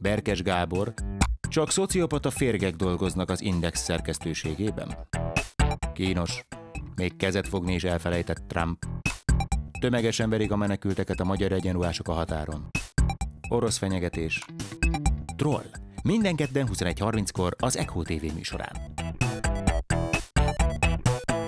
Berkes Gábor, csak szociopata férgek dolgoznak az Index szerkesztőségében. Kínos, még kezet fogni is elfelejtett Trump. Tömegesen verik a menekülteket a magyar egyenruhások a határon. Orosz fenyegetés. Troll. Minden kedden 21.30-kor az Echo TV műsorán.